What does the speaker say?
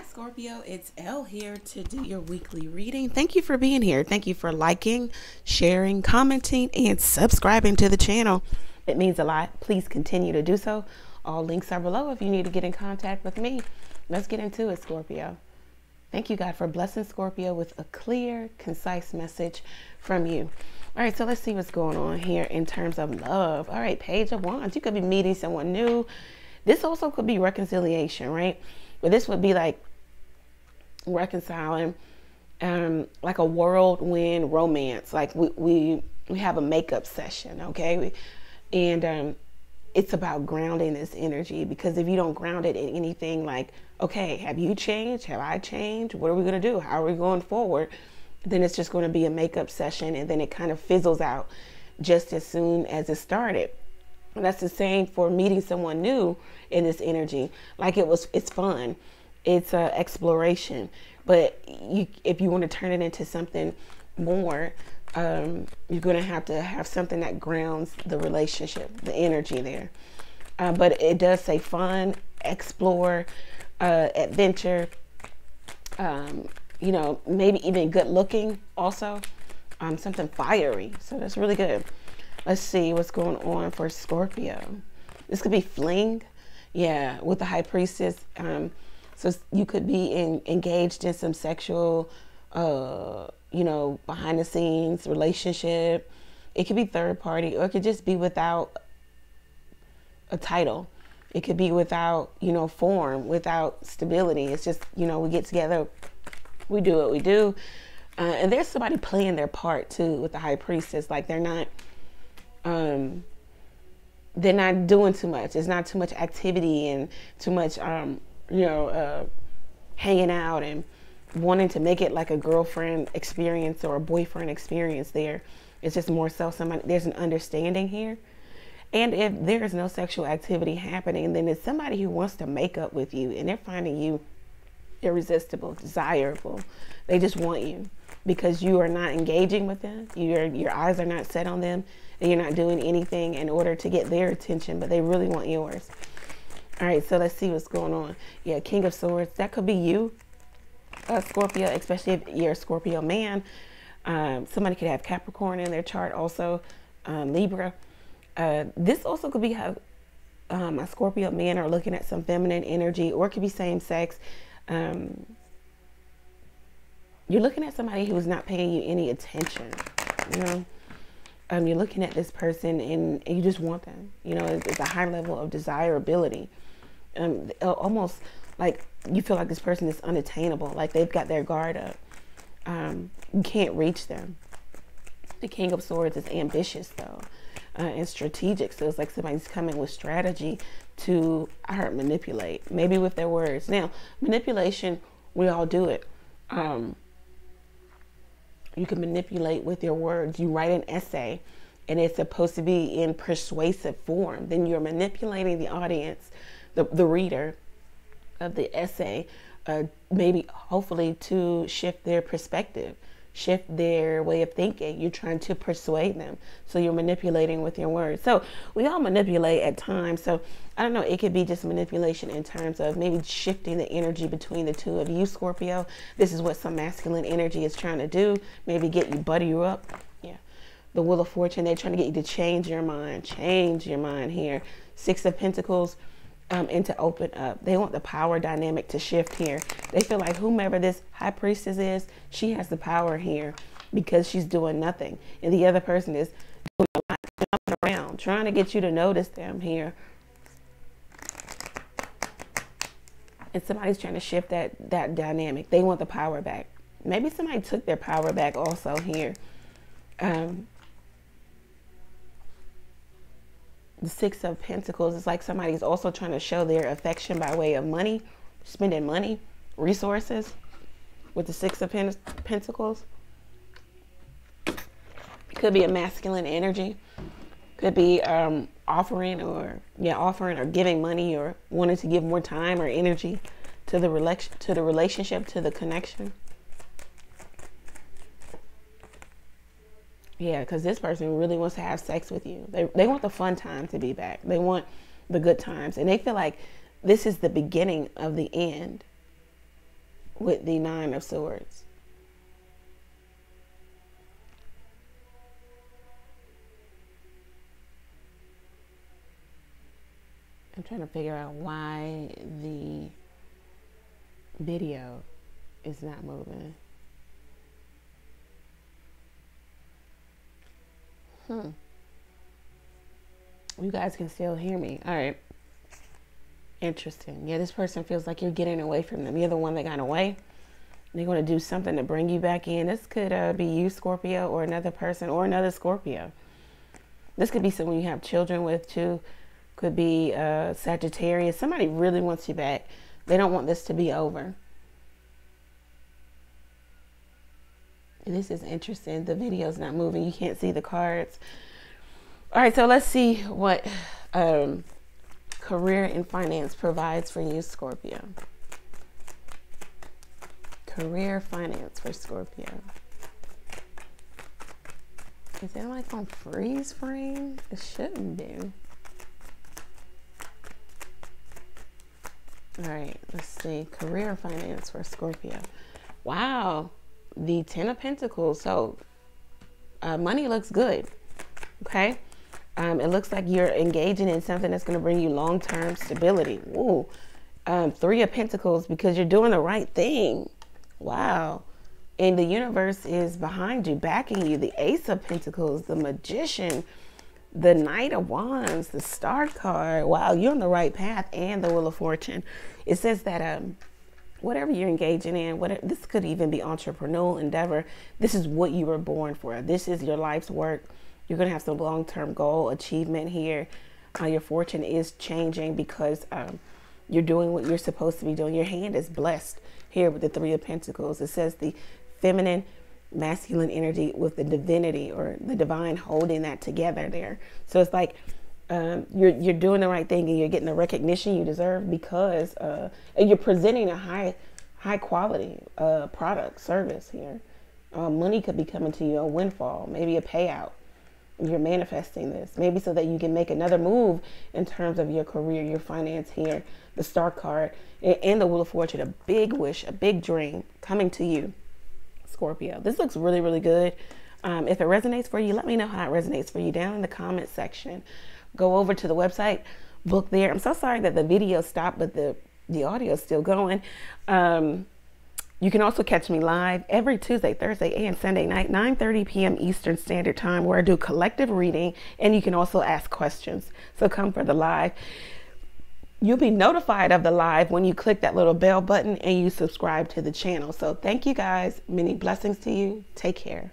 Hi, Scorpio. It's Elle here to do your weekly reading. Thank you for being here. Thank you for liking, sharing, commenting, and subscribing to the channel. It means a lot. Please continue to do so. All links are below if you need to get in contact with me. Let's get into it, Scorpio. Thank you, God, for blessing Scorpio with a clear, concise message from you. All right, so let's see what's going on here in terms of love. All right, Page of Wands. You could be meeting someone new. This also could be reconciliation, right? But this would be like reconciling, um, like a whirlwind romance. Like we we we have a makeup session, okay? We, and um, it's about grounding this energy because if you don't ground it in anything like, okay, have you changed? Have I changed? What are we gonna do? How are we going forward? Then it's just going to be a makeup session, and then it kind of fizzles out just as soon as it started. And that's the same for meeting someone new in this energy. Like it was, it's fun it's a exploration. But you, if you want to turn it into something more, um, you're going to have to have something that grounds the relationship, the energy there. Uh, but it does say fun, explore, uh, adventure, um, you know, maybe even good looking also, um, something fiery. So that's really good. Let's see what's going on for Scorpio. This could be fling. Yeah, with the high priestess. Um, so you could be in, engaged in some sexual, uh, you know, behind the scenes relationship. It could be third party, or it could just be without a title. It could be without, you know, form, without stability. It's just, you know, we get together, we do what we do. Uh, and there's somebody playing their part too with the high priestess. Like they're not, um, they're not doing too much. There's not too much activity and too much um, you know, uh, hanging out and wanting to make it like a girlfriend experience or a boyfriend experience there. It's just more so somebody, there's an understanding here. And if there is no sexual activity happening, then it's somebody who wants to make up with you and they're finding you irresistible, desirable. They just want you because you are not engaging with them. Your your eyes are not set on them and you're not doing anything in order to get their attention, but they really want yours. All right, so let's see what's going on. Yeah, King of Swords. That could be you, uh, Scorpio, especially if you're a Scorpio man. Um, somebody could have Capricorn in their chart also, um, Libra. Uh, this also could be how um, a Scorpio man are looking at some feminine energy, or it could be same sex. Um, you're looking at somebody who's not paying you any attention, you know? Um, you're looking at this person and, and, you just want them. You know, it's, it's a high level of desirability um, almost like you feel like this person is unattainable, like they've got their guard up. Um, you can't reach them. The King of Swords is ambitious though, uh, and strategic. So it's like somebody's coming with strategy to, I heard manipulate, maybe with their words. Now, manipulation, we all do it. Um, you can manipulate with your words. You write an essay and it's supposed to be in persuasive form. Then you're manipulating the audience the, the reader of the essay, uh, maybe hopefully to shift their perspective, shift their way of thinking. You're trying to persuade them. So you're manipulating with your words. So we all manipulate at times. So I don't know, it could be just manipulation in terms of maybe shifting the energy between the two of you, Scorpio. This is what some masculine energy is trying to do. Maybe get you, butter you up. Yeah. The Wheel of Fortune, they're trying to get you to change your mind, change your mind here. Six of Pentacles, um, and to open up. They want the power dynamic to shift here. They feel like whomever this high priestess is, she has the power here because she's doing nothing. And the other person is jumping around, trying to get you to notice them here. And somebody's trying to shift that, that dynamic. They want the power back. Maybe somebody took their power back also here. Um, the Six of Pentacles is like somebody's also trying to show their affection by way of money, spending money, resources with the Six of Pentacles. Could be a masculine energy. Could be um, offering or yeah, offering or giving money or wanting to give more time or energy to the relation to the relationship to the connection. Yeah, because this person really wants to have sex with you. They, they want the fun time to be back. They want the good times. And they feel like this is the beginning of the end. with the Nine of Swords. I'm trying to figure out why the video is not moving. Hmm. You guys can still hear me. All right. Interesting. Yeah, this person feels like you're getting away from them. You're the one that got away. They're going to do something to bring you back in. This could uh, be you, Scorpio, or another person, or another Scorpio. This could be someone you have children with, too. Could be uh, Sagittarius. Somebody really wants you back. They don't want this to be over. This is interesting. The video's not moving. You can't see the cards. All right, so let's see what um, career and finance provides for you, Scorpio. Career finance for Scorpio. Is that like on freeze frame? It shouldn't be. All right, let's see. Career finance for Scorpio. Wow, the Ten of Pentacles. So uh, money looks good. Okay. Um, it looks like you're engaging in something that's going to bring you long term stability. Ooh. Um, three of Pentacles because you're doing the right thing. Wow. And the universe is behind you, backing you. The Ace of Pentacles, the Magician, the Knight of Wands, the Star card. Wow, you're on the right path, and the Wheel of Fortune. It says that um, whatever you're engaging in, whatever, this could even be entrepreneurial endeavor. This is what you were born for. This is your life's work you're going to have some long term goal achievement here. Uh, your fortune is changing because um, you're doing what you're supposed to be doing. Your hand is blessed here with the Three of Pentacles. It says the feminine, masculine energy with the divinity or the divine holding that together there. So it's like um, you're you're doing the right thing and you're getting the recognition you deserve because uh, and you're presenting a high high quality uh, product service here. Uh, money could be coming to you a windfall, maybe a payout you're manifesting this. Maybe so that you can make another move in terms of your career your finance here the star card and the wheel of fortune a big wish a big dream coming to you scorpio. This looks really really good. Um, if it resonates for you let me know how it resonates for you down in the comment section go over to the website book there i'm so sorry that the video stopped but the the audio is still going um, you can also catch me live every Tuesday, Thursday, and Sunday night, 9:30 p.m. Eastern Standard Time, where I do collective reading, and you can also ask questions. So come for the live. You'll be notified of the live when you click that little bell button and you subscribe to the channel. So thank you guys. Many blessings to you. Take care.